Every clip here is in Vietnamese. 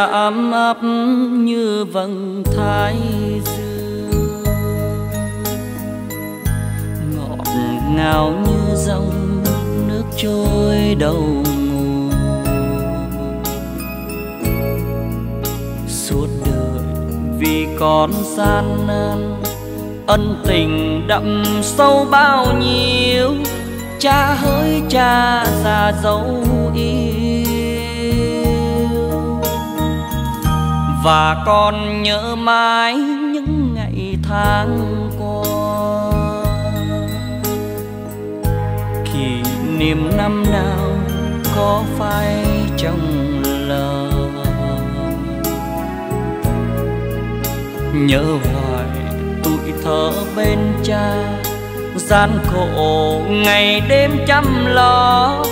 cha ấm áp như vầng thái dương. Ngọt ngào như dòng nước trôi đầu nguồn suốt đời vì con gian nan, ân tình đậm sâu bao nhiêu, cha hỡi cha già dấu và con nhớ mãi những ngày tháng qua. Kỷ niệm năm nào có phai trong lòng? Nhớ hoài tuổi thơ bên cha, gian khổ ngày đêm chăm lo,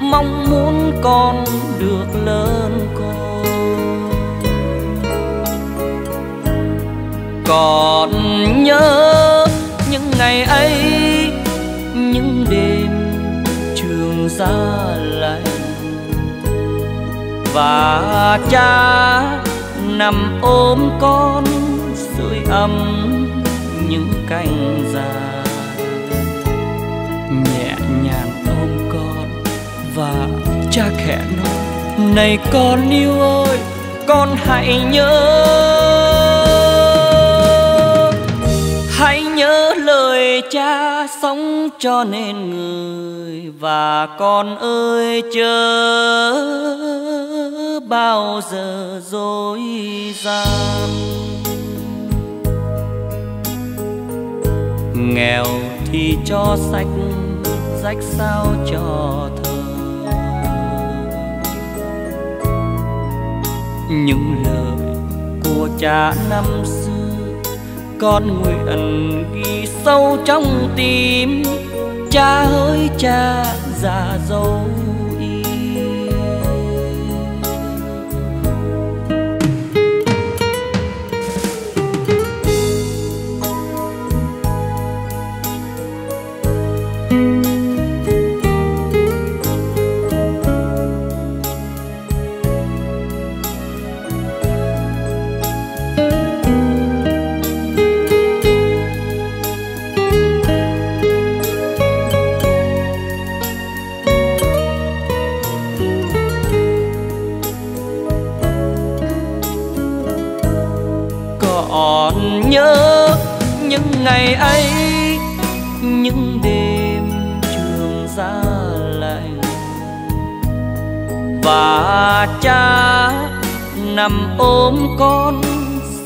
mong muốn con được lớn khôn còn nhớ những ngày ấy, những đêm trường xa lạnh và cha nằm ôm con sưởi ấm những cành già. Nhẹ nhàng ôm con và cha khẽ nói, này con yêu ơi, con hãy nhớ sống cho nên người và con ơi chớ bao giờ dối gian. Nghèo thì cho sách rách sao cho thơ những lời của cha năm xưa, con nguyện ghi sâu trong tim. Cha ơi cha già dấu ngày ấy, những đêm trường ra lạnh. Và cha nằm ôm con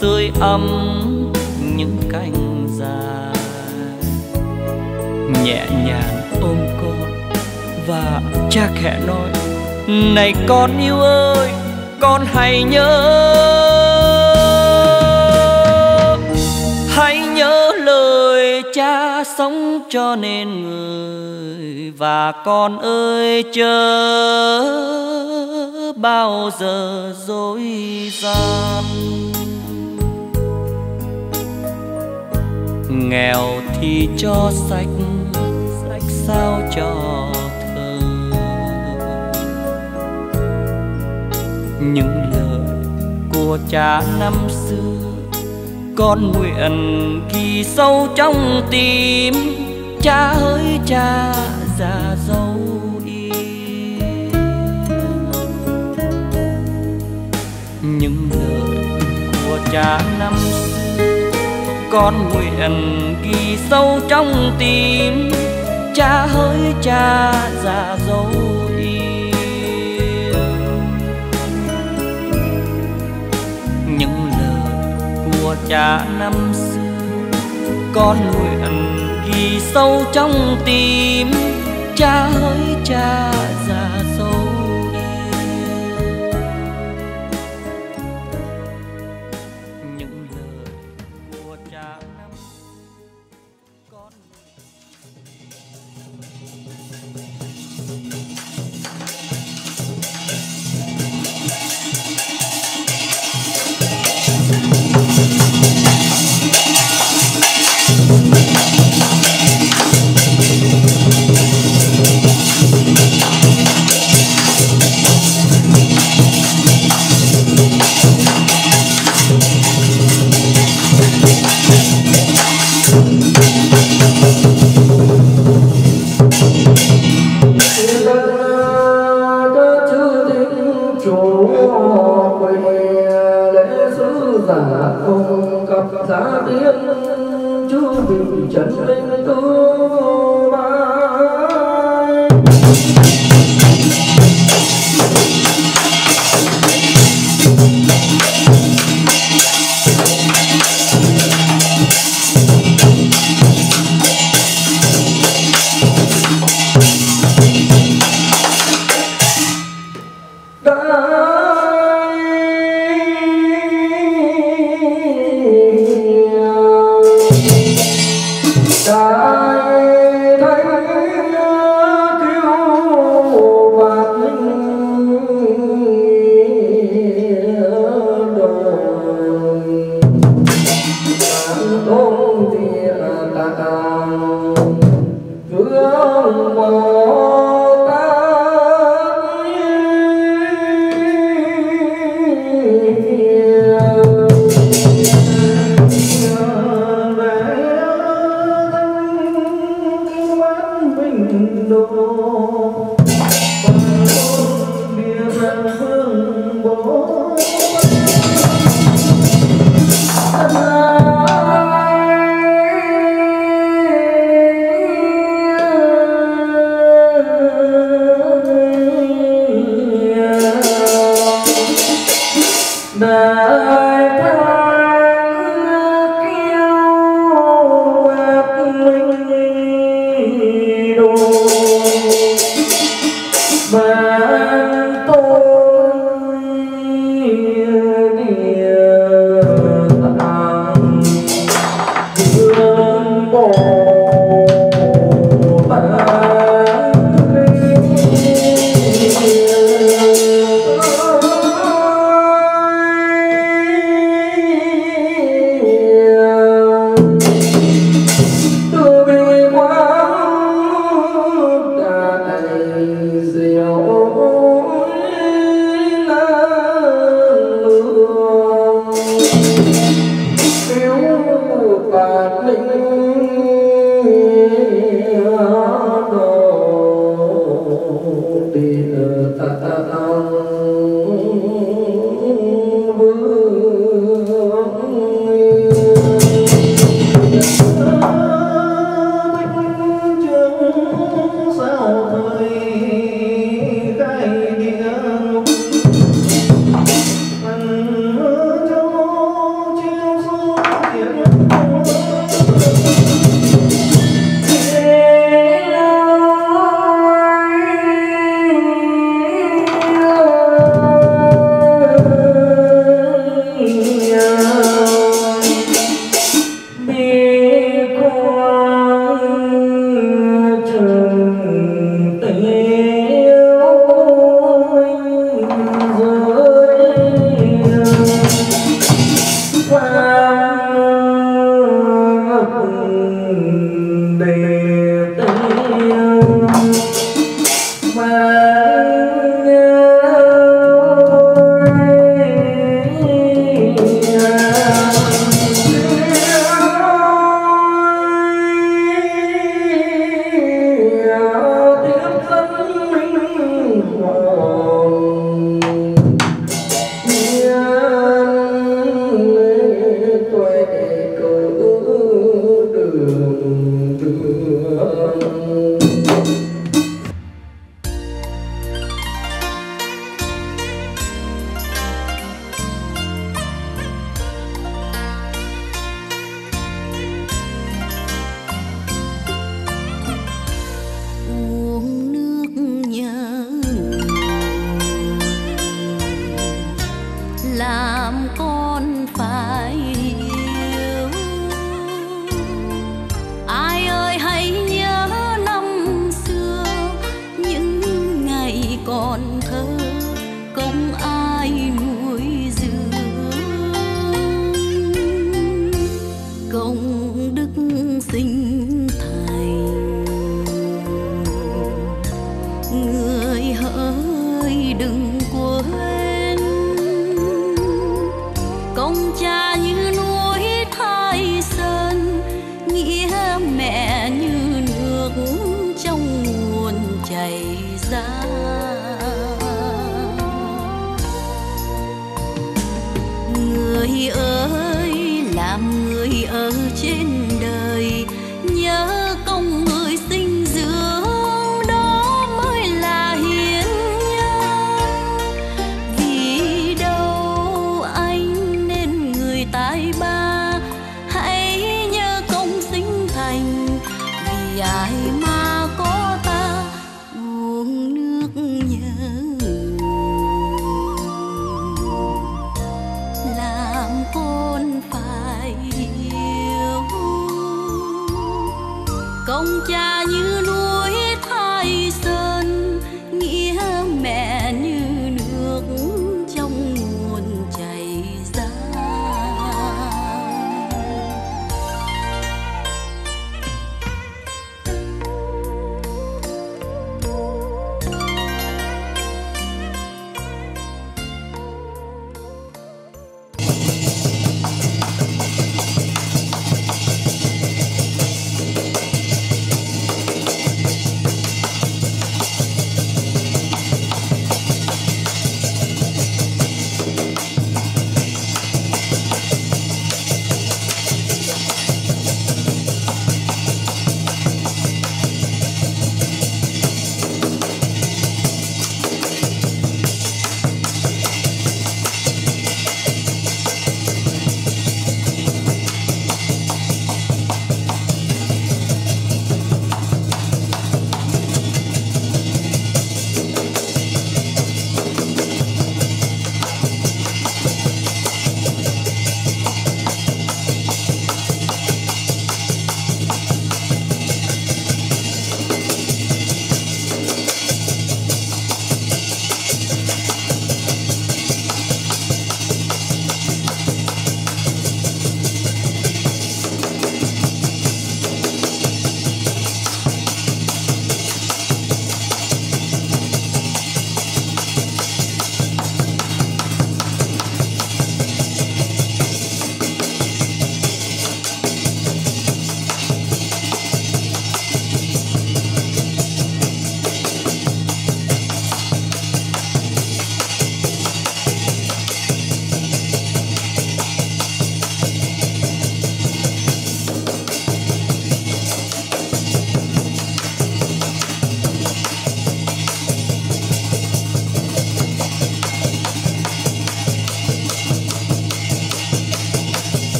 sưởi ấm những cành dài. Nhẹ nhàng ôm con và cha khẽ nói, này con yêu ơi, con hãy nhớ lời cha sống cho nên người và con ơi, chớ bao giờ dối gian. Nghèo thì cho sách sách sao cho thơ những lời của cha năm xưa con nguyện ghi sâu trong tim, cha ơi, cha già dấu yêu những lời của cha năm xưa, con nguyện ghi sâu trong tim, cha ơi, cha già dấu của cha năm xưa. Con nguyện ghi sâu trong tim cha ơi cha.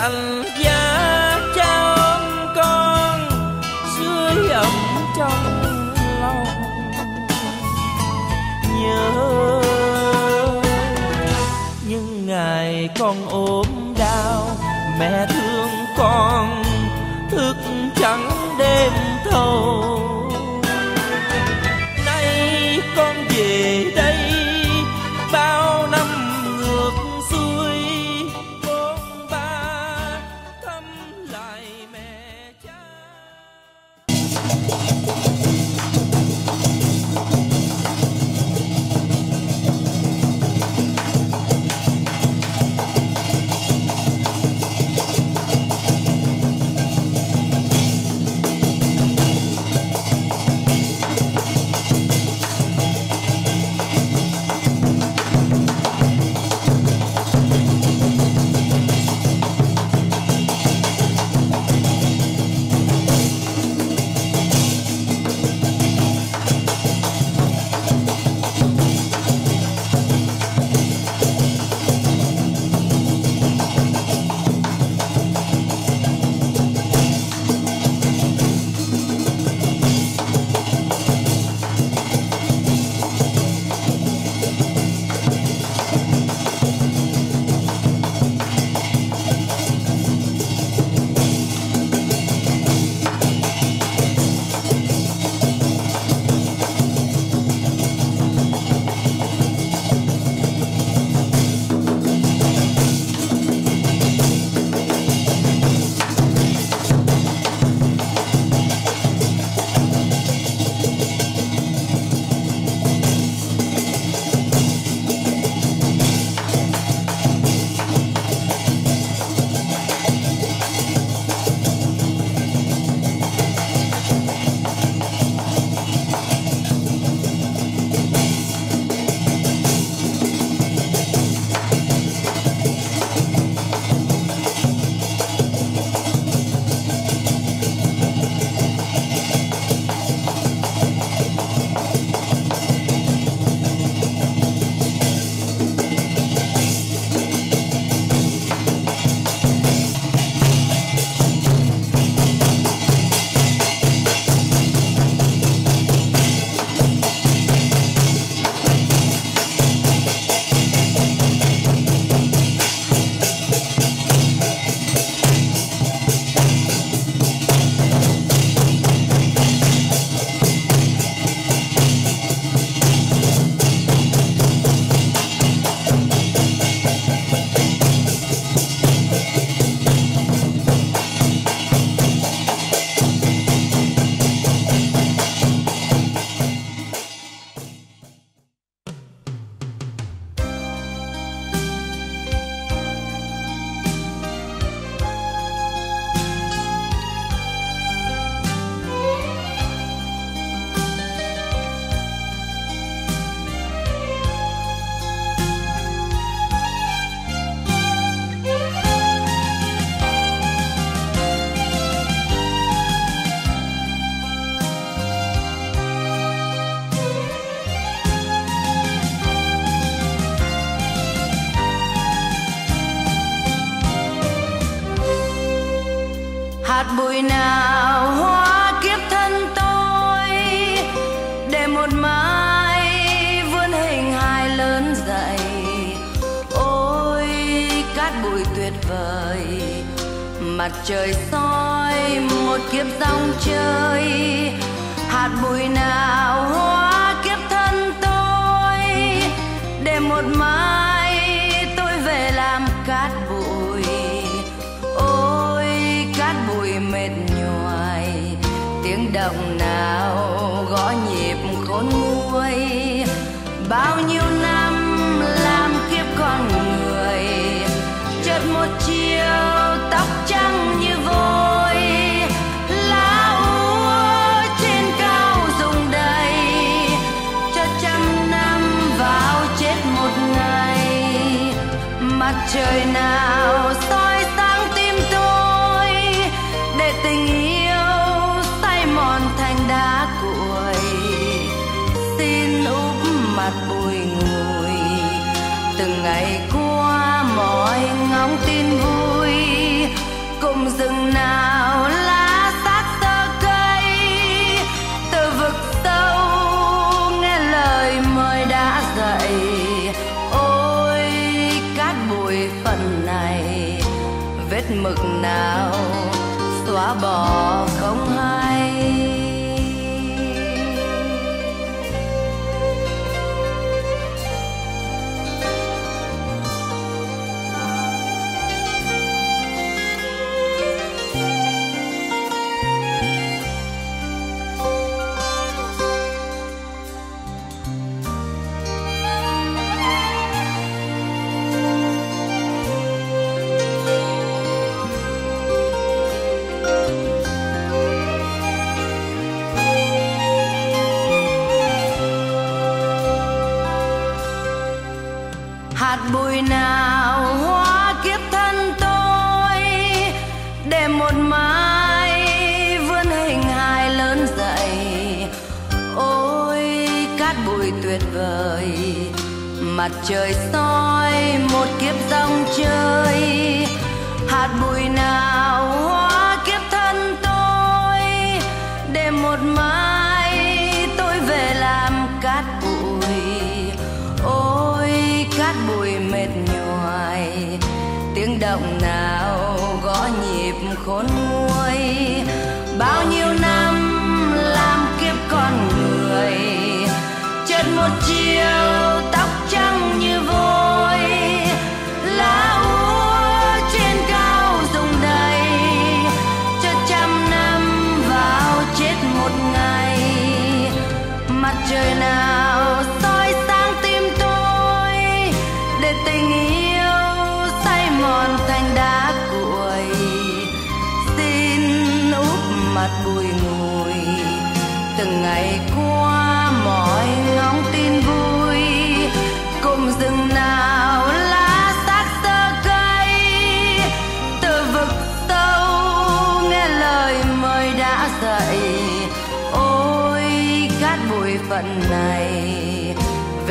làm giá cho con dưới ấm trong lòng. Nhớ những ngày con ốm đau, mẹ thương con, thức trắng đêm thâu. Trời soi một kiếp giao trời soi, một kiếp dòng chơi. Hạt bụi nào hóa kiếp thân tôi để một mai tôi về làm cát bụi. Ôi, cát bụi mệt nhoài, tiếng động nào gõ nhịp khôn nguôi. Bao nhiêu năm làm kiếp con người, chợt một chiều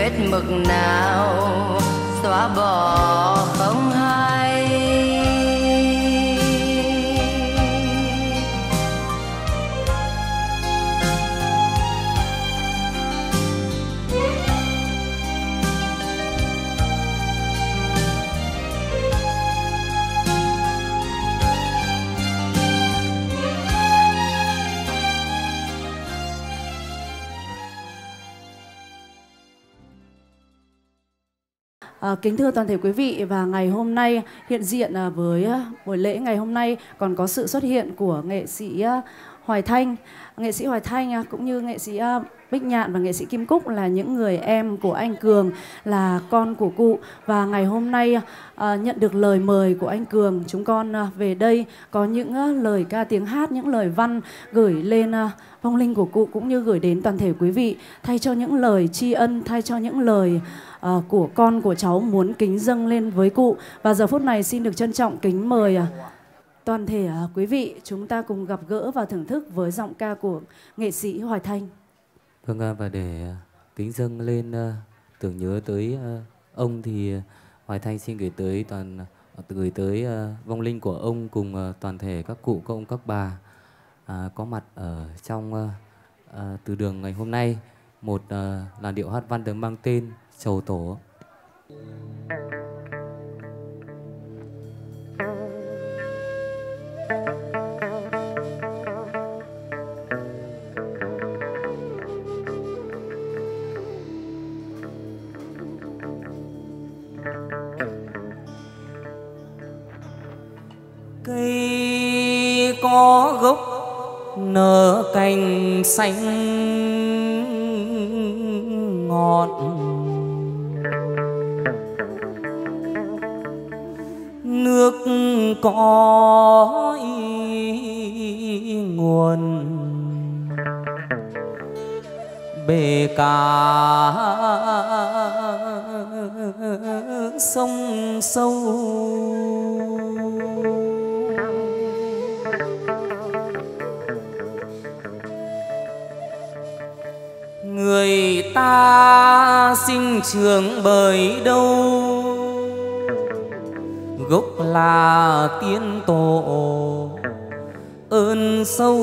vết mực nào xóa bỏ không hay. À, kính thưa toàn thể quý vị và ngày hôm nay hiện diện à, với à, buổi lễ ngày hôm nay còn có sự xuất hiện của nghệ sĩ à, Hoài Thanh, nghệ sĩ Hoài Thanh à, cũng như nghệ sĩ à, Bích Nhạn và nghệ sĩ Kim Cúc là những người em của anh Cường là con của cụ. Và ngày hôm nay à, nhận được lời mời của anh Cường chúng con à, về đây có những à, lời ca tiếng hát những lời văn gửi lên à, vong linh của cụ cũng như gửi đến toàn thể quý vị. Thay cho những lời tri ân thay cho những lời Ờ, của con của cháu muốn kính dâng lên với cụ và giờ phút này xin được trân trọng kính mời à, toàn thể à, quý vị chúng ta cùng gặp gỡ và thưởng thức với giọng ca của nghệ sĩ Hoài Thanh. Vâng à, và để kính dâng lên tưởng nhớ tới ông thì Hoài Thanh xin gửi tới toàn gửi tới vong linh của ông cùng toàn thể các cụ, các ông, các bà có mặt ở trong từ đường ngày hôm nay một làn điệu hát văn được mang tên châu tố cây có gốc nở cành xanh có nguồn. Bể cả sông sâu. Người ta sinh trưởng bởi đâu? Gốc là tiên tổ. Ơn sâu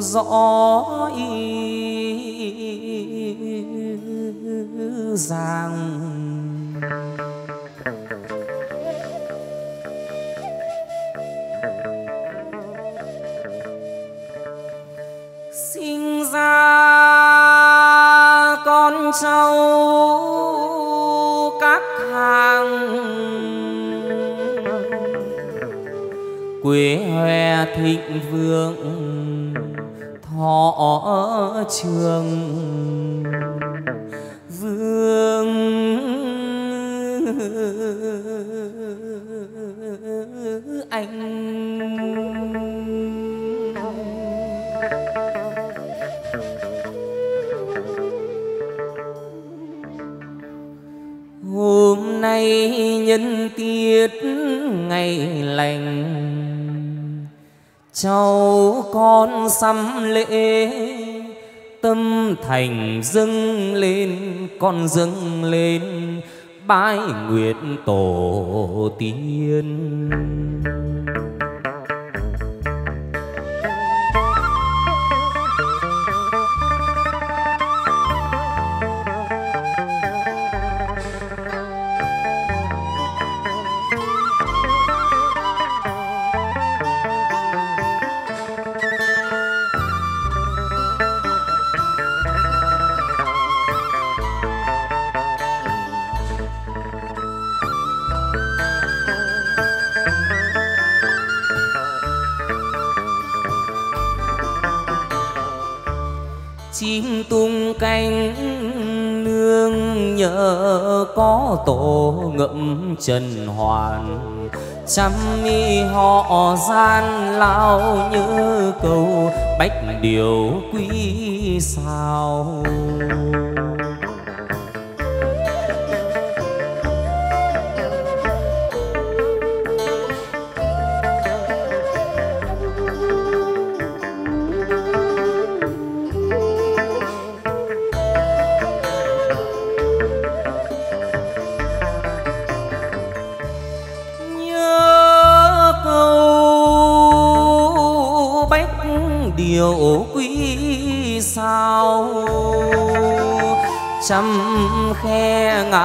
rõ ràng. Sinh ra con cháu quê hoe thịnh vượng thọ trường. Vương anh. Hôm nay nhân tiết ngày lành cháu con xăm lễ, tâm thành dâng lên, con dâng lên, bái nguyện tổ tiên. Trần hoàn. Trăm mi họ gian lao như cầu bách điều quý sao?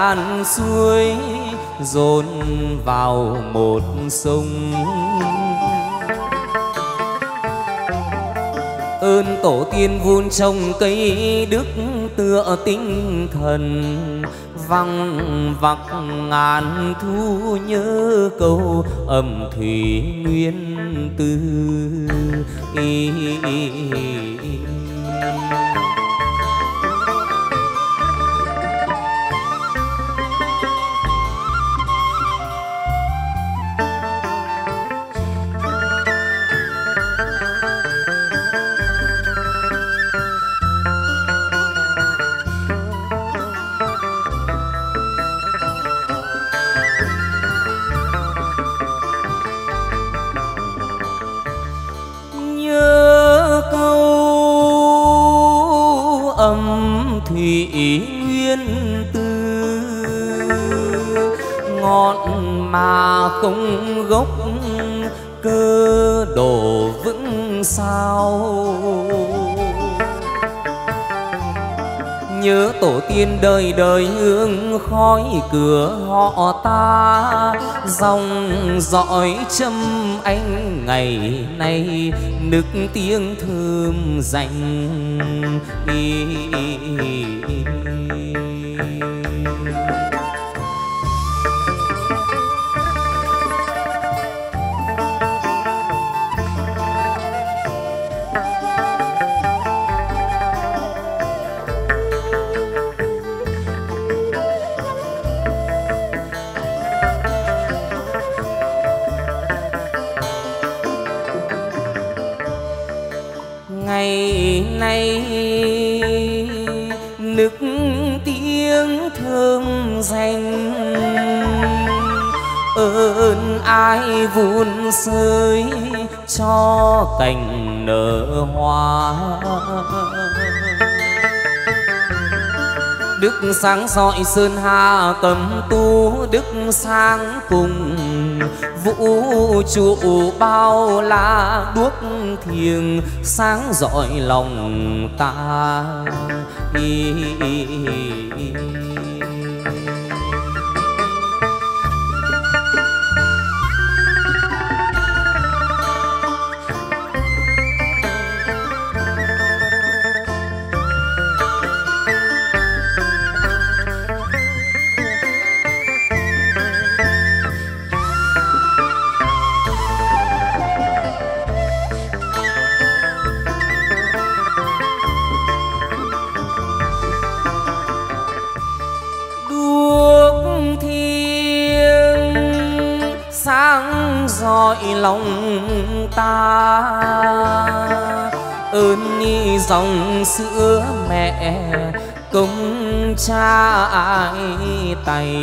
Ngàn suối dồn vào một sông ơn tổ tiên vun trồng cây đức tựa tinh thần văng vặc ngàn thu nhớ câu âm thủy nguyên tư y, y, y. đời đời hương khói cửa họ ta. Dòng dõi châm anh ngày nay nức tiếng thơm dành. Ý, ý, ý, vun sới cho cành nở hoa Đức sáng soi sơn hà cầm tu Đức sáng cùng vũ trụ bao la đuốc thiêng sáng rọi lòng ta y, y, y, y. ta. Ơn ni dòng sữa mẹ công cha ai tay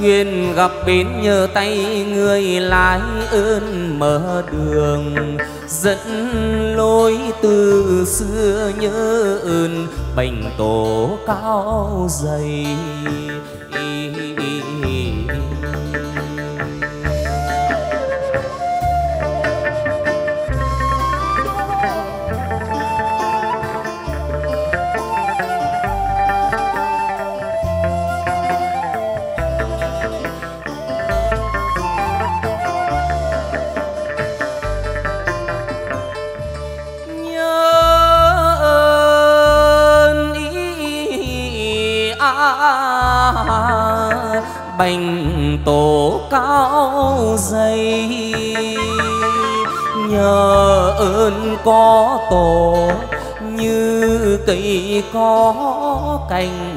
duyên gặp bến nhờ tay người lái ơn mở đường, dẫn lối từ xưa nhớ ơn, bành tổ cao dày. Cây có cành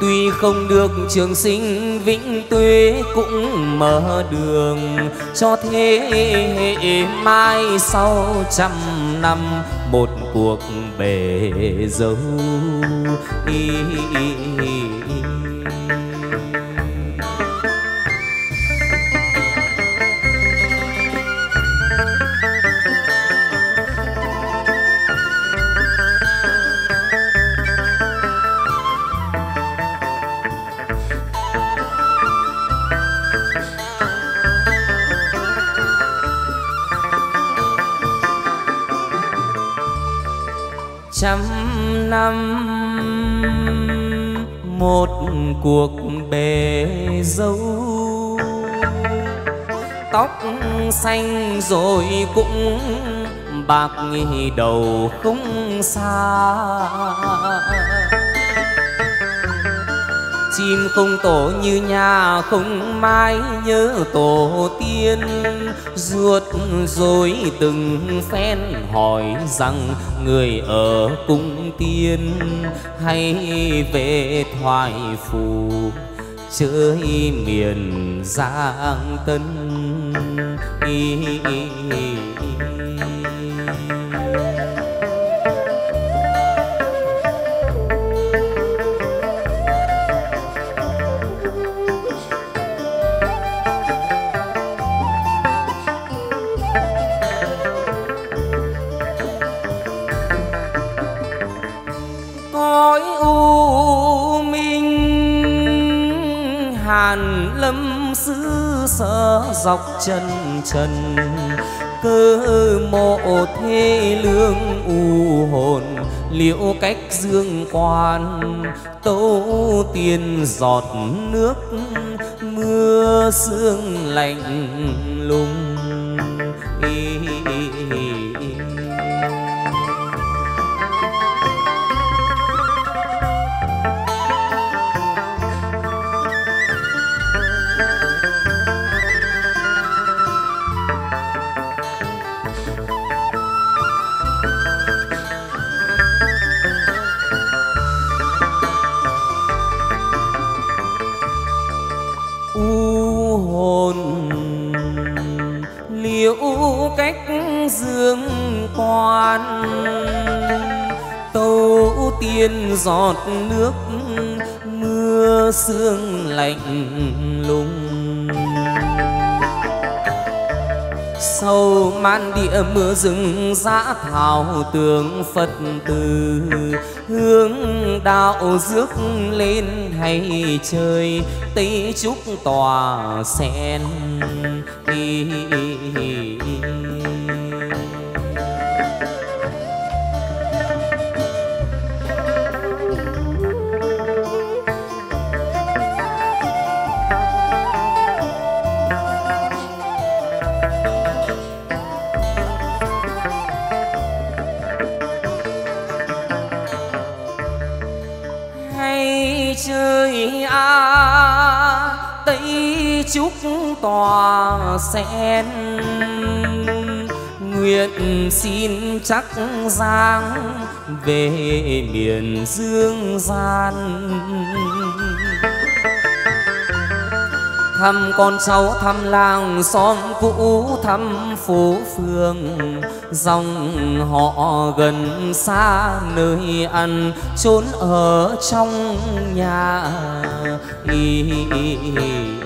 Tuy không được trường sinh vĩnh tuế cũng mở đường cho thế hệ mai sau trăm năm một cuộc bể dâu ý, ý, ý. Cuộc bề dâu. Tóc xanh rồi cũng bạc nghi đầu không xa. Chim không tổ như nhà không mãi nhớ tổ tiên. Ruột rồi từng phen hỏi rằng người ở cung tiên hay về thoại phù chơi miền giang tân y, y, y. dọc chân trần cơ mộ thế lương u hồn. Liệu cách dương quan, tấu tiền giọt nước, mưa sương lạnh lùng. Sâu man địa mưa rừng giã thảo tường phật từ hướng đạo rước lên hay trời tây trúc tòa sen. Hi, hi, hi, tây trúc tòa sen. Nguyện xin chắc giang về miền dương gian. Thăm con cháu, thăm làng xóm cũ, thăm phố phường. Dòng họ gần xa nơi ăn, trốn ở trong nhà. Ý, ý, ý. nơi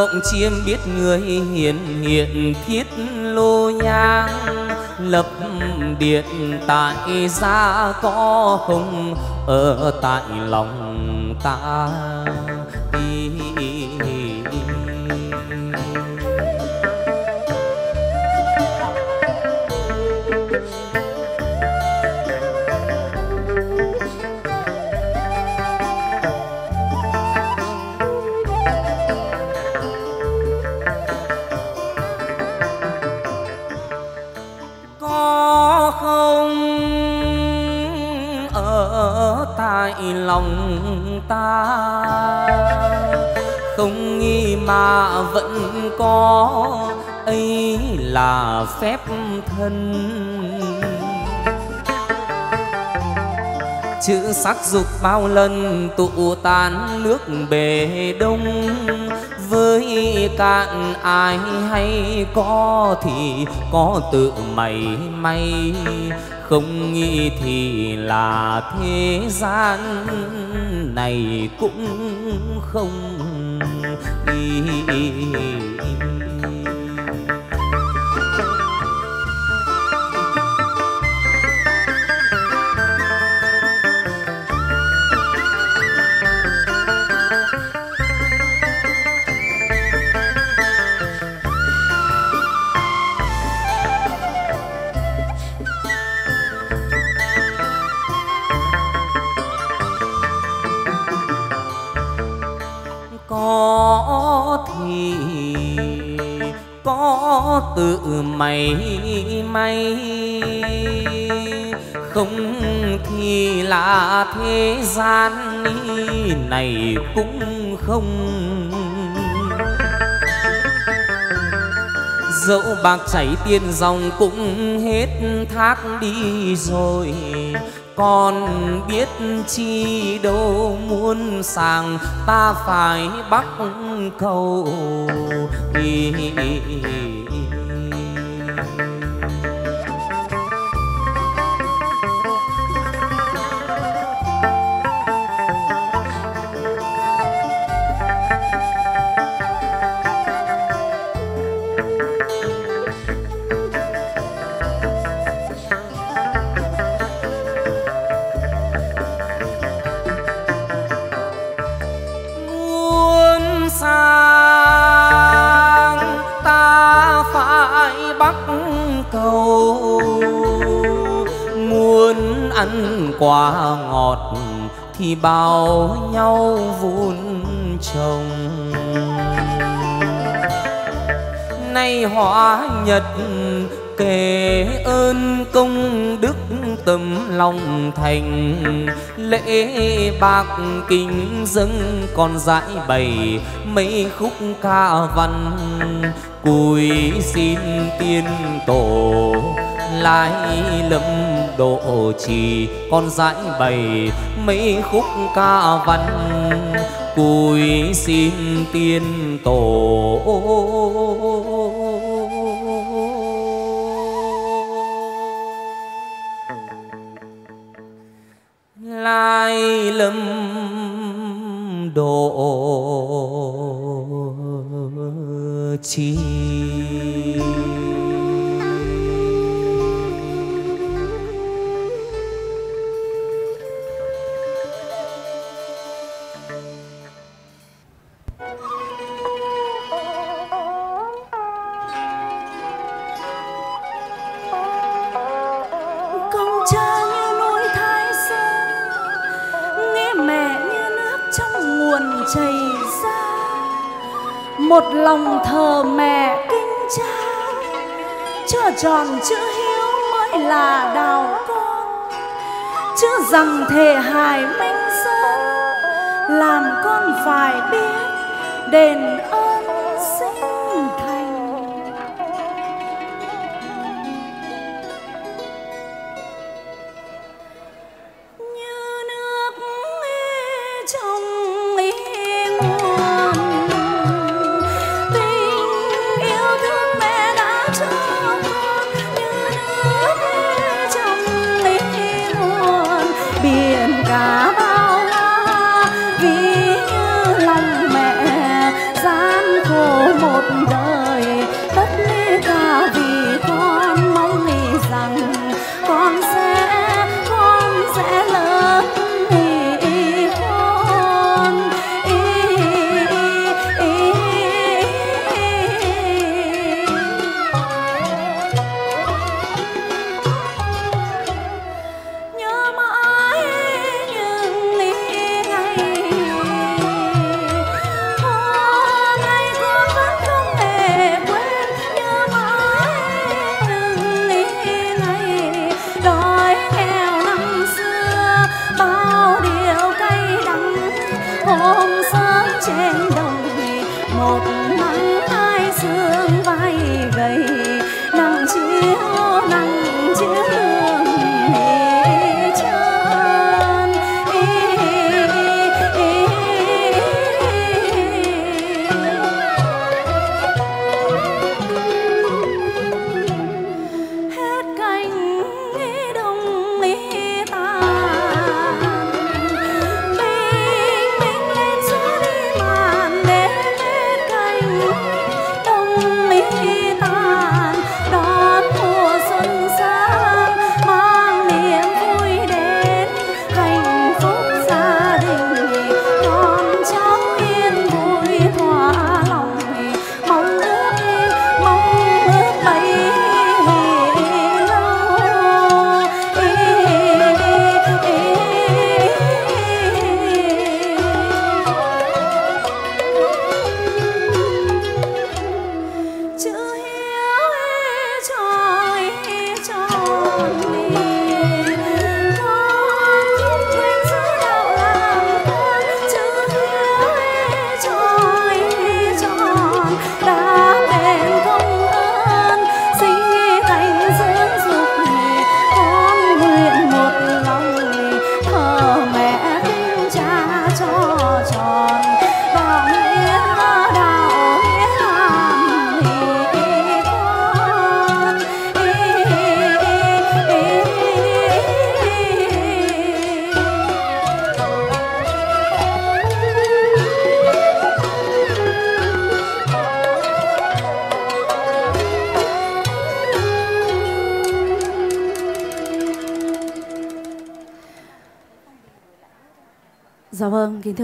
mộng chiêm biết người hiền hiện thiết lô nhang, lập điện tại gia có không ở tại lòng ta. Có ấy là phép thân. Chữ sắc dục bao lần tụ tan nước bề đông. Với cạn ai hay có thì có tự mày may. Không nghĩ thì là thế gian này cũng không là thế gian này cũng không. Dẫu bạc chảy tiền dòng cũng hết thác đi rồi còn biết chi đâu muốn sàng ta phải bắt cầu. Ý, ý, ý, thì nhau vun trồng. Nay hóa nhật kể ơn công đức tâm lòng thành. Lễ bạc kính dâng còn giải bày mấy khúc ca văn. Cùi xin tiên tổ lại lâm độ trì, con giải bày mấy khúc ca văn. Cùi xin tiên tổ. Lai lâm độ chi một lòng thờ mẹ kinh cha cho tròn chữ hiếu mới là đào con. Chữ rằng thể hài minh sơn làm con phải biết đền ơn.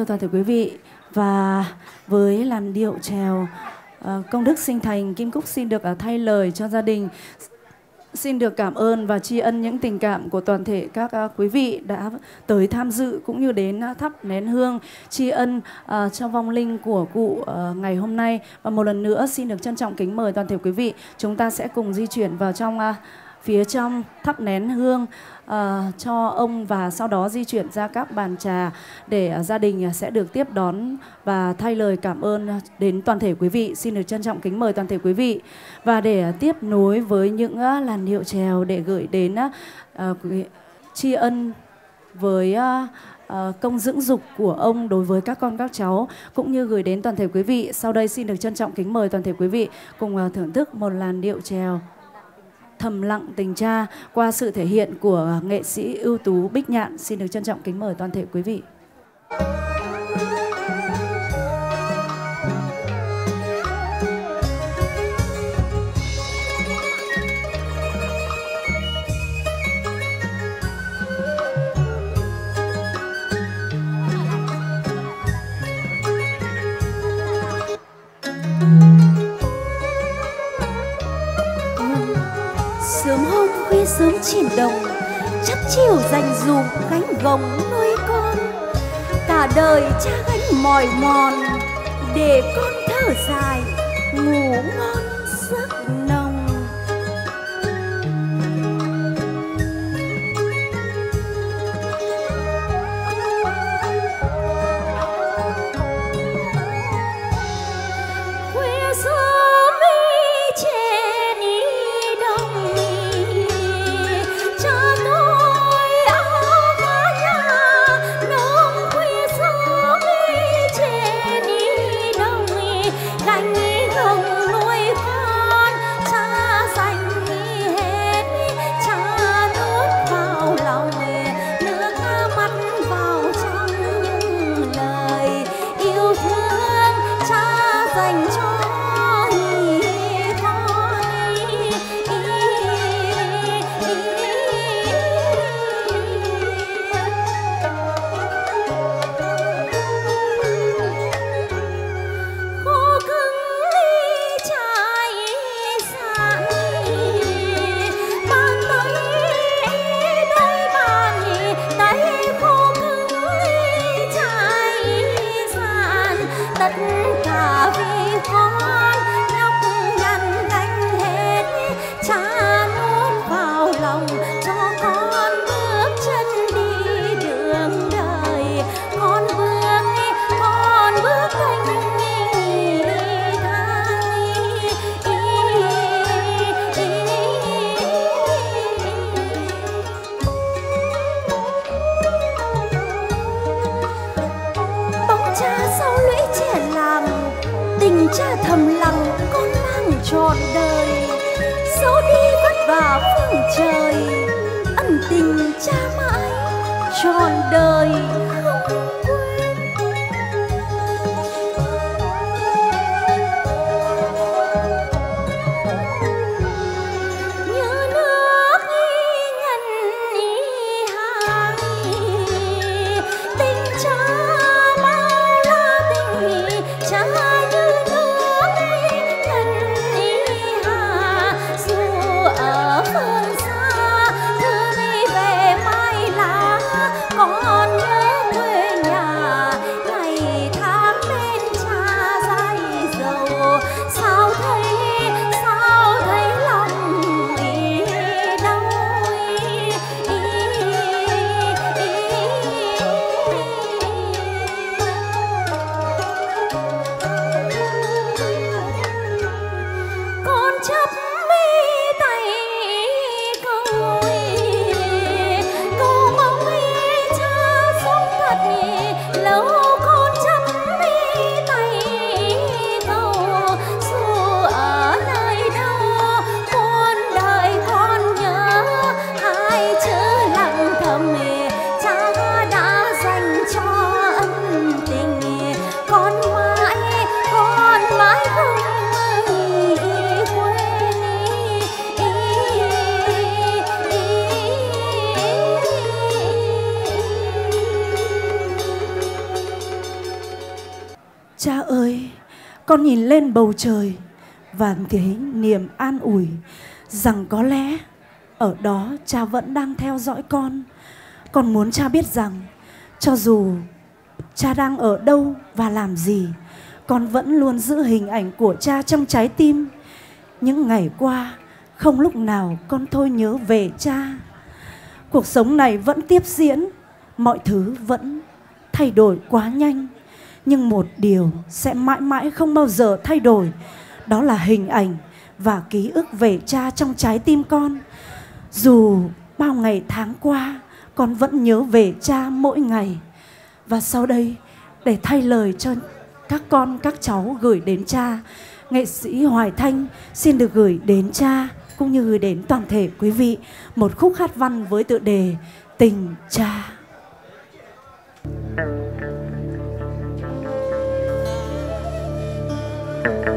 toàn thể quý vị. Và với làn điệu trèo ờ, công đức sinh thành, Kim Cúc xin được ờ, thay lời cho gia đình. Xin được cảm ơn và tri ân những tình cảm của toàn thể các ờ, quý vị đã tới tham dự cũng như đến thắp nén hương, tri ân cho vong linh của cụ ngày hôm nay. Và một lần nữa xin được trân trọng kính mời toàn thể quý vị. Chúng ta sẽ cùng di chuyển vào trong phía trong thắp nén hương uh, cho ông và sau đó di chuyển ra các bàn trà để uh, gia đình ờ, sẽ được tiếp đón và thay lời cảm ơn đến toàn thể quý vị. Xin được trân trọng kính mời toàn thể quý vị và để uh, tiếp nối với những uh, làn điệu trèo để gửi đến uh, tri ân với uh, Uh, công dưỡng dục của ông đối với các con các cháu cũng như gửi đến toàn thể quý vị. Sau đây xin được trân trọng kính mời toàn thể quý vị cùng uh, thưởng thức một làn điệu trèo thầm lặng tình cha qua sự thể hiện của nghệ sĩ ưu tú Bích Nhạn. Xin được trân trọng kính mời toàn thể quý vị. Sớm chìm đồng chắc chiều dành dù gánh gồng nuôi con. Cả đời cha gánh mỏi mòn, để con thở dài, ngủ ngon. Bầu trời và thấy niềm an ủi rằng có lẽ ở đó cha vẫn đang theo dõi con. Con muốn cha biết rằng cho dù cha đang ở đâu và làm gì, con vẫn luôn giữ hình ảnh của cha trong trái tim. Những ngày qua, không lúc nào con thôi nhớ về cha. Cuộc sống này vẫn tiếp diễn, mọi thứ vẫn thay đổi quá nhanh nhưng một điều sẽ mãi mãi không bao giờ thay đổi, đó là hình ảnh và ký ức về cha trong trái tim con. Dù bao ngày tháng qua, con vẫn nhớ về cha mỗi ngày. Và sau đây, để thay lời cho các con, các cháu gửi đến cha, nghệ sĩ hoài thanh xin được gửi đến cha cũng như gửi đến toàn thể quý vị một khúc hát văn với tựa đề tình cha. Công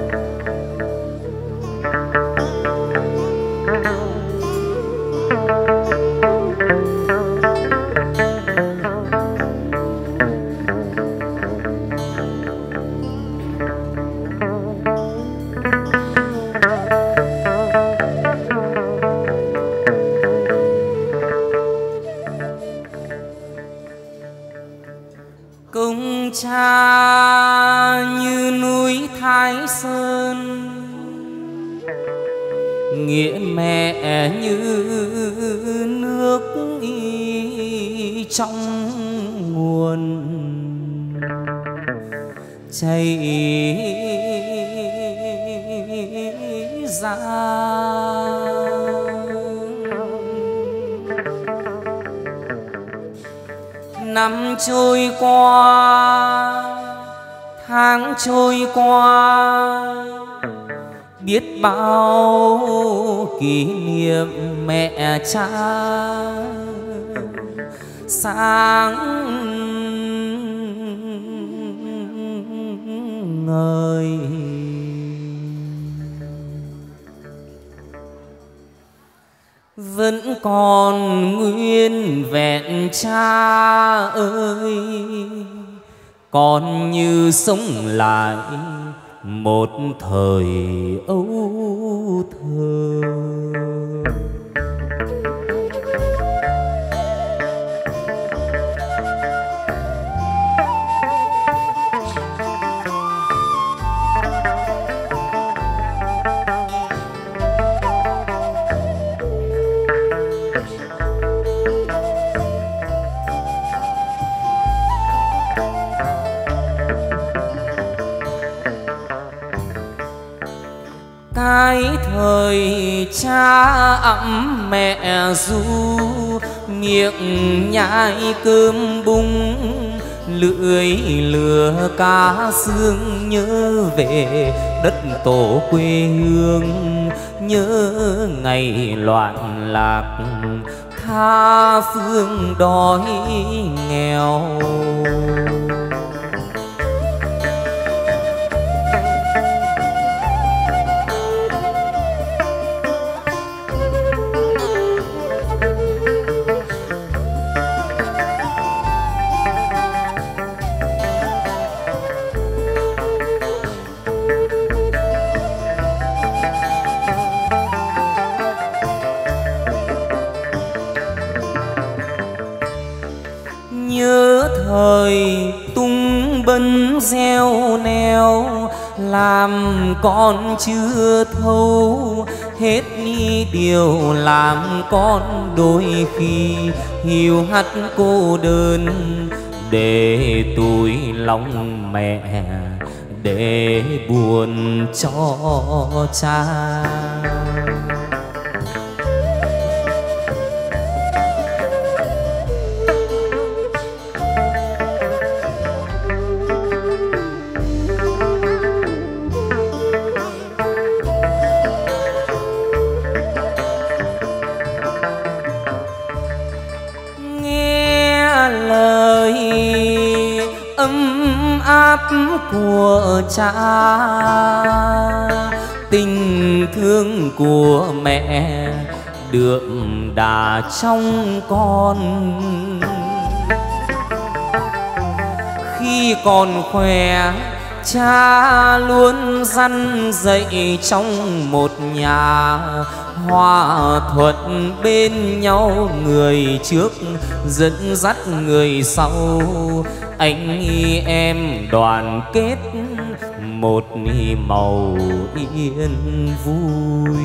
mẹ như nước y trong nguồn chảy ra. Năm trôi qua tháng trôi qua biết bao kỷ niệm mẹ cha. Sáng ngời. Vẫn còn nguyên vẹn cha ơi, còn như sống lại một thời âu thơ. Ấm mẹ ru miệng nhai cơm bung, lưỡi lừa cá xương nhớ về đất tổ quê hương. Nhớ ngày loạn lạc, tha phương đói nghèo. Làm con chưa thấu, hết đi điều làm con đôi khi hiu hắt cô đơn. Để tôi lòng mẹ, để buồn cho cha. Cha. Tình thương của mẹ được đà trong con. Khi còn khỏe, cha luôn dăn dạy trong một nhà hòa thuận bên nhau. Người trước dẫn dắt người sau, anh em đoàn kết một màu yên vui.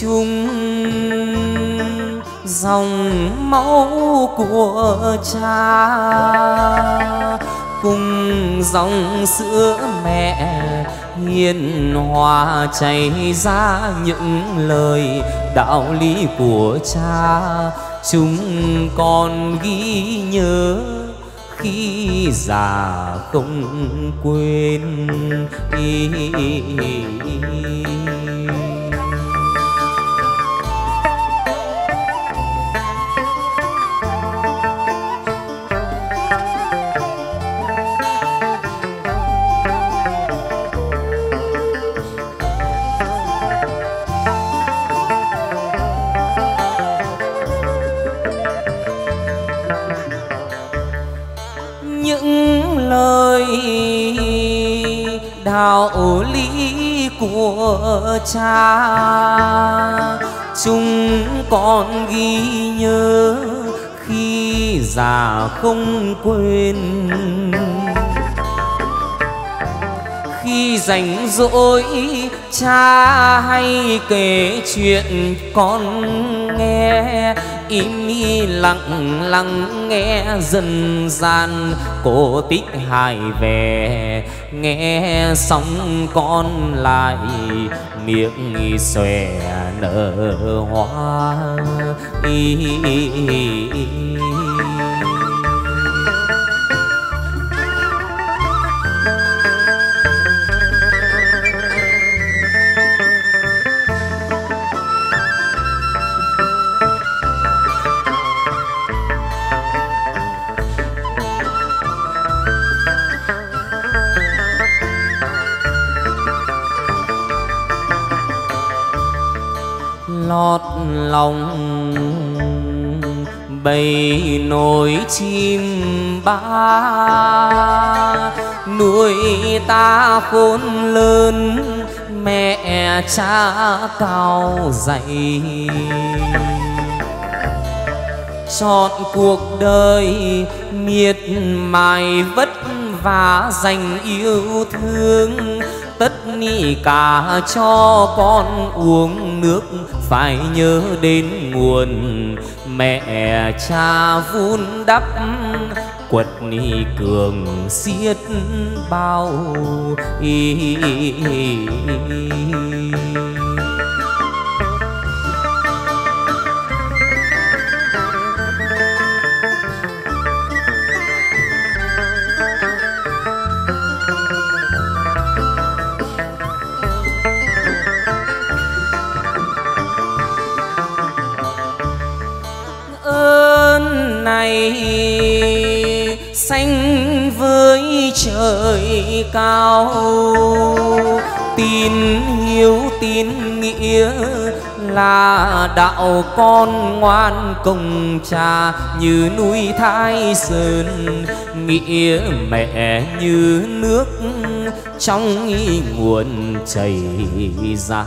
Chung dòng máu của cha cùng dòng sữa mẹ hiền hòa chảy ra những lời đạo lý của cha chúng con ghi nhớ khi già không quên ý, ý, ý, ý. Của cha. Chúng con ghi nhớ khi già không quên. Khi rảnh rỗi, cha hay kể chuyện con nghe. Im lặng lặng nghe dần gian cổ tích hài về nghe xong con lại miệng xòe nở hoa y, y, y, y. lót lòng. Bầy nồi chim ba, nuôi ta khôn lớn, mẹ cha cao dạy chọn cuộc đời miệt mài vất vả dành yêu thương, tất ni cả cho con uống nước phải nhớ đến nguồn mẹ cha vun đắp quật ni cường xiết bao y, y, y, y, y. cao. Tin hiếu, tin nghĩa là đạo con ngoan công cha. Như núi thái sơn, nghĩa mẹ như nước. Trong nguồn chảy ra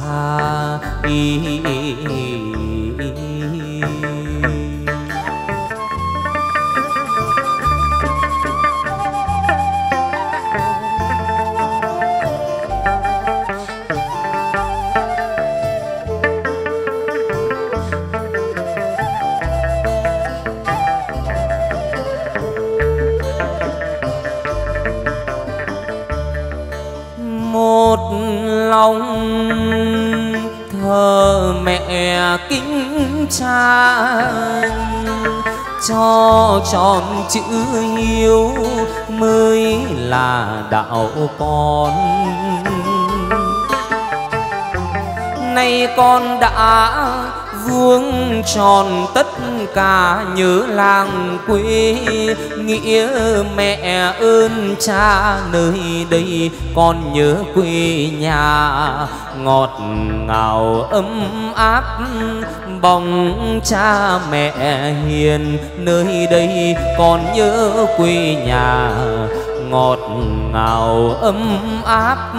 trang. Cho tròn chữ hiếu mới là đạo con. Nay con đã vuông tròn tất cả nhớ làng quê, nghĩa mẹ ơn cha nơi đây con nhớ quê nhà. Ngọt ngào, ấm áp, bóng cha mẹ hiền nơi đây con nhớ quê nhà. Ngọt ngào, ấm áp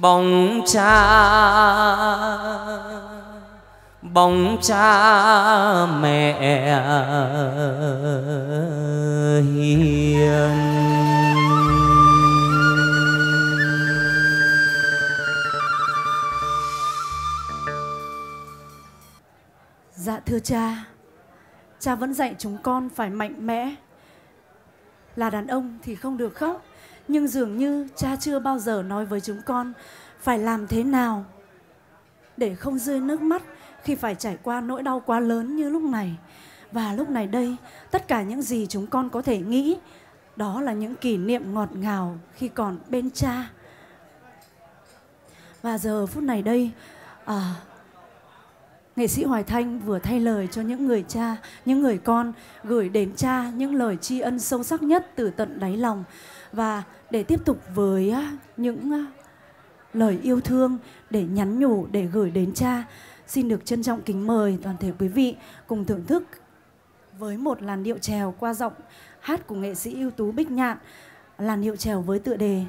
bóng cha bóng cha mẹ hiền Dạ thưa cha, cha vẫn dạy chúng con phải mạnh mẽ. Là đàn ông thì không được khóc, nhưng dường như cha chưa bao giờ nói với chúng con phải làm thế nào để không rơi nước mắt khi phải trải qua nỗi đau quá lớn như lúc này. Và lúc này đây, tất cả những gì chúng con có thể nghĩ đó là những kỷ niệm ngọt ngào khi còn bên cha. Và giờ phút này đây, à, Nghệ sĩ Hoài Thanh vừa thay lời cho những người cha, những người con gửi đến cha những lời tri ân sâu sắc nhất từ tận đáy lòng và để tiếp tục với những lời yêu thương để nhắn nhủ để gửi đến cha. Xin được trân trọng kính mời toàn thể quý vị cùng thưởng thức với một làn điệu trèo qua giọng hát của nghệ sĩ ưu tú Bích Nhạn, làn điệu trèo với tựa đề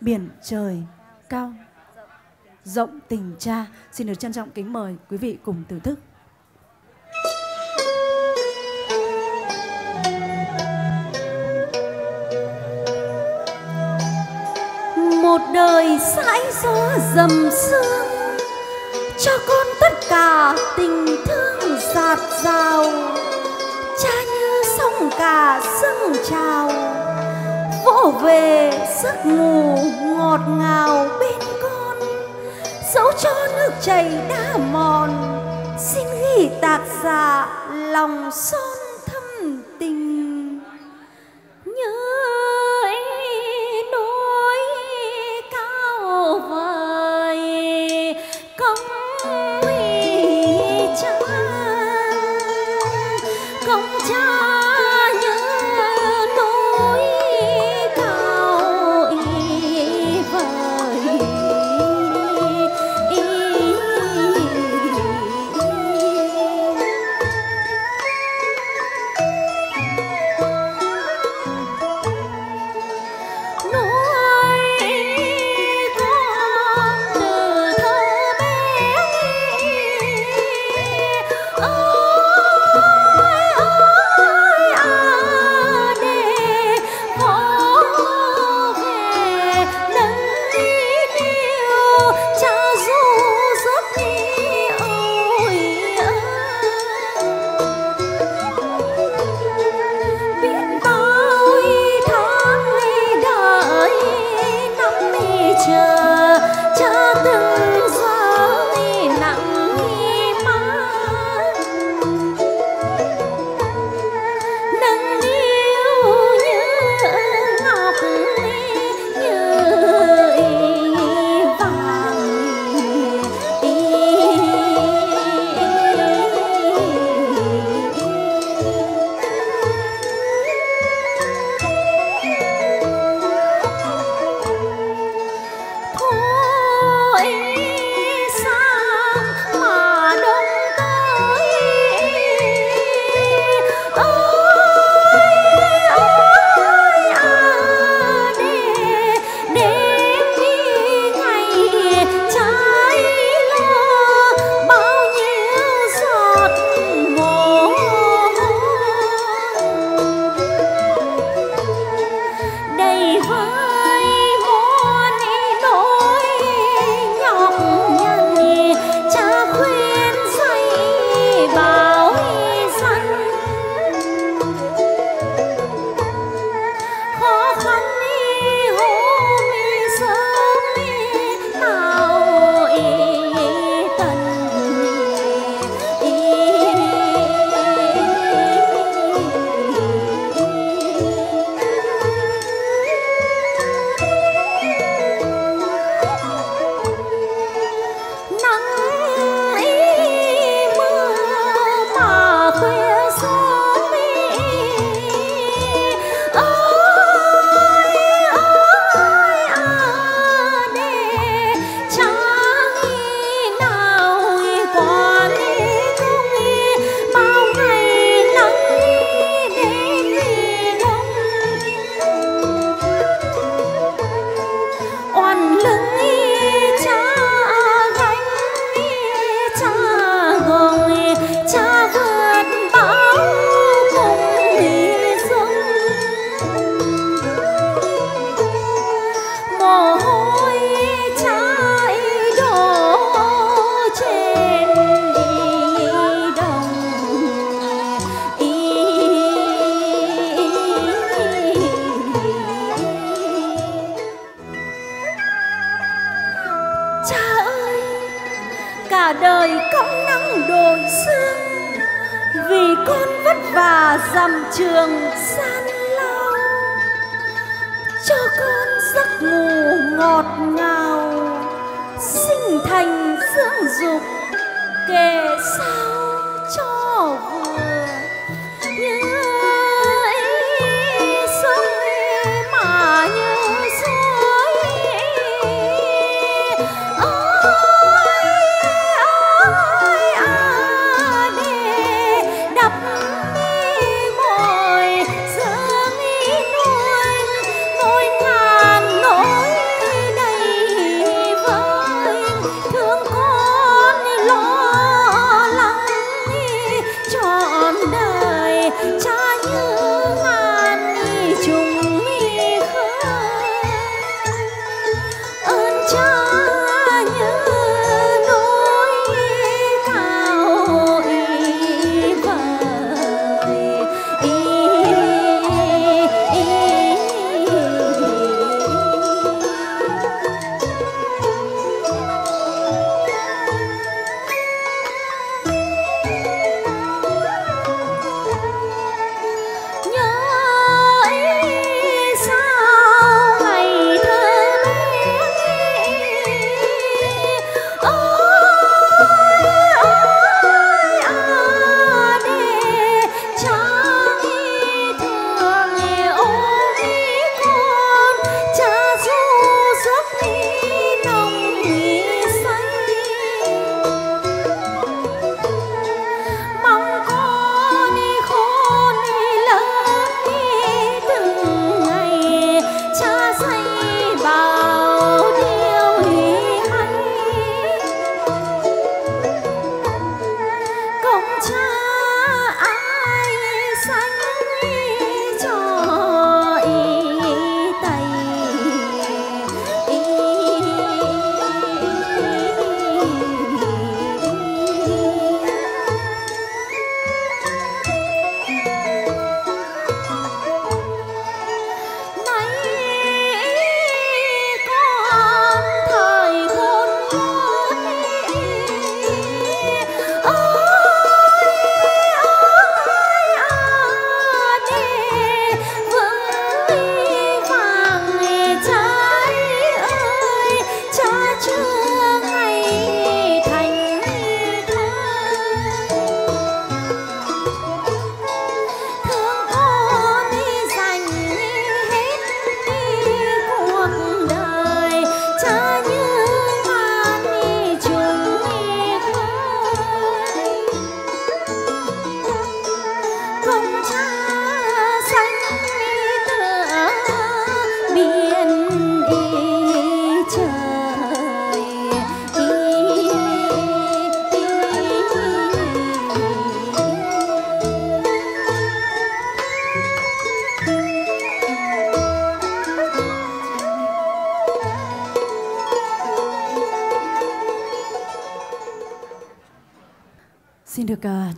Biển trời cao rộng tình cha. Xin được trân trọng kính mời quý vị cùng thưởng thức. Một đời sãi gió dầm sương, cho con tất cả tình thương giạt rào, cha như sông cả dâng trào, vỗ về giấc ngủ ngọt ngào bên con. Dẫu cho nước chảy đã mòn, xin ghi tạc giả lòng son. Công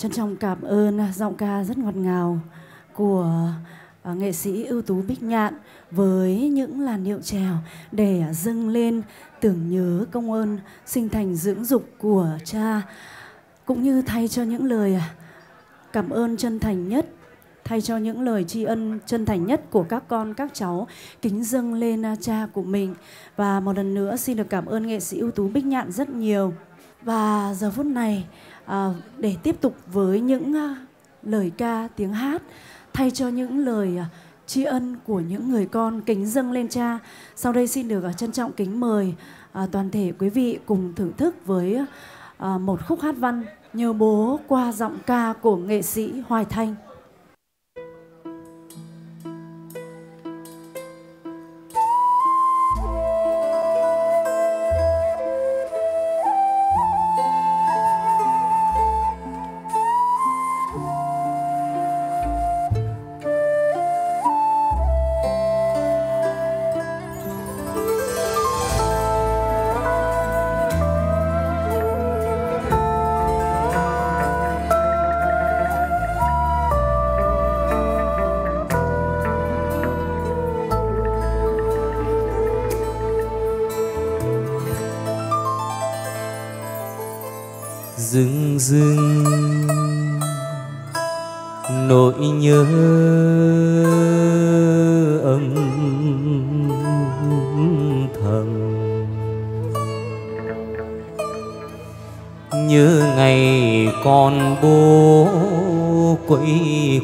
trân trọng cảm ơn à, giọng ca rất ngọt ngào của à, nghệ sĩ ưu tú Bích Nhạn với những làn điệu trèo để à, dâng lên tưởng nhớ công ơn sinh thành dưỡng dục của cha, cũng như thay cho những lời cảm ơn chân thành nhất, thay cho những lời tri ân chân thành nhất của các con, các cháu kính dâng lên cha của mình. Và một lần nữa xin được cảm ơn nghệ sĩ ưu tú Bích Nhạn rất nhiều và giờ phút này à, để tiếp tục với những à, lời ca tiếng hát thay cho những lời à, tri ân của những người con kính dâng lên cha sau đây xin được à, trân trọng kính mời à, toàn thể quý vị cùng thưởng thức với à, một khúc hát văn nhớ bố qua giọng ca của nghệ sĩ Hoài Thanh.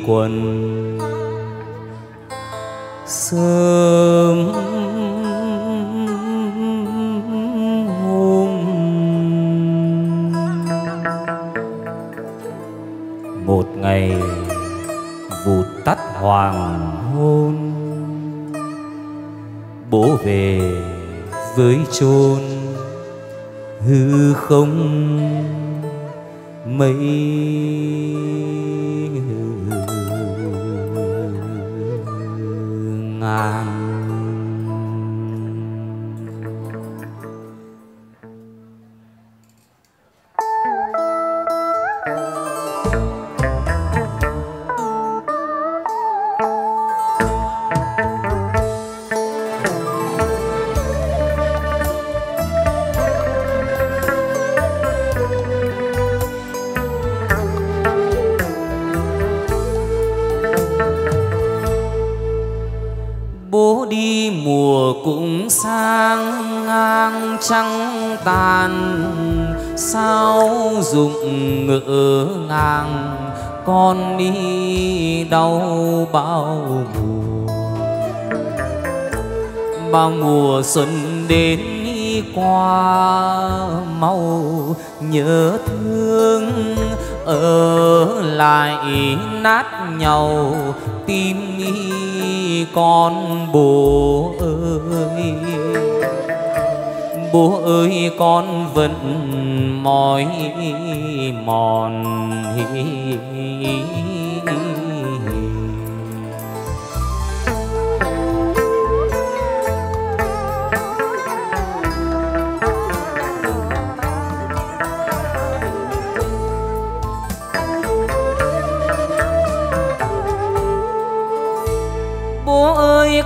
Quần trăng tàn, sao dụng ngỡ ngàng con đi đau bao mùa? Bao mùa xuân đến đi qua, mau nhớ thương, ở lại nát nhau tim con bồ ơi bố ơi con vẫn mỏi mòn. bố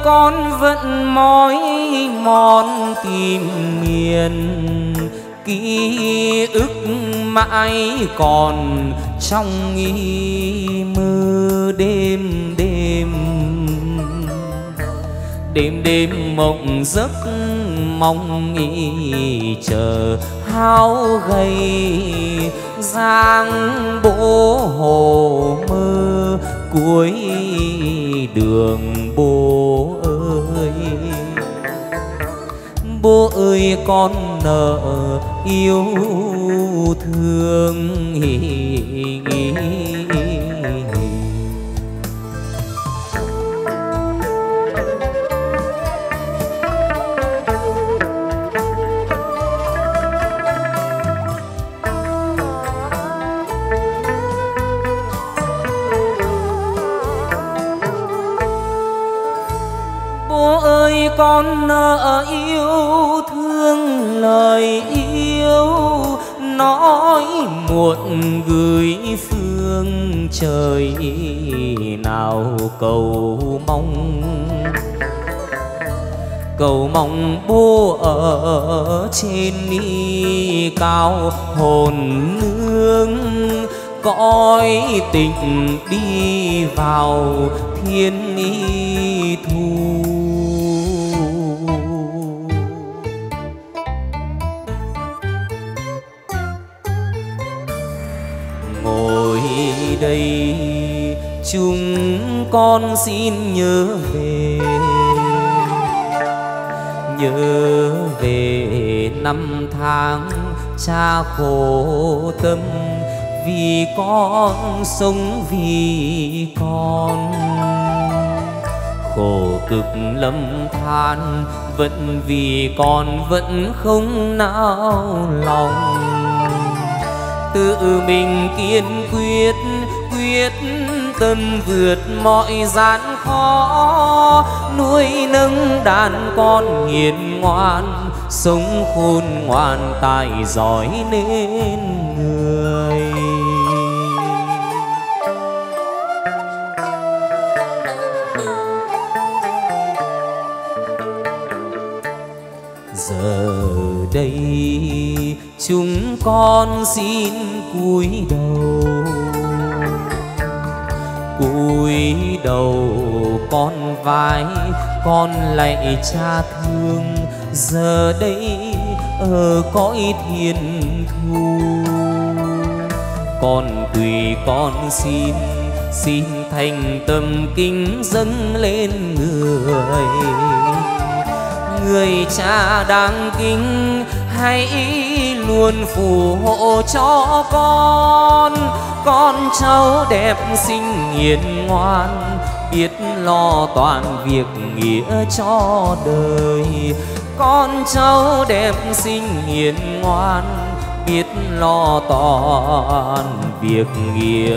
con vẫn mỏi mòn tìm miền. Ký ức mãi còn trong nghi mơ đêm đêm. Đêm đêm mộng giấc mong nghĩ chờ hao gầy giang bố hồ mơ cuối đường bố ơi. Bố ơi, con nợ yêu thương bố con nợ yêu, thương lời yêu. Nói muộn gửi phương trời nào cầu mong. Cầu mong bố ở trên đi cao hồn nương. Cõi tình đi vào thiên y đây, chúng con xin nhớ về nhớ về năm tháng cha khổ tâm, vì con sống vì con. Khổ cực lâm than, vẫn vì con, vẫn không nao lòng. Tự mình kiên quyết quyết tâm vượt mọi gian khó. Nuôi nấng đàn con hiền ngoan, sống khôn ngoan, tài giỏi nên người. Giờ đây chúng con xin cúi đầu. Đầu con vai, con lạy cha thương. Giờ đây ở cõi thiên thu, con quỳ con xin xin thành tâm kính dâng lên người. Người cha đáng kính, hãy luôn phù hộ cho con. Con cháu đẹp xinh hiền ngoan lo toàn việc nghĩa cho đời. Con cháu đẹp xinh hiền ngoan, biết lo toàn việc nghĩa.